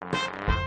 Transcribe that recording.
you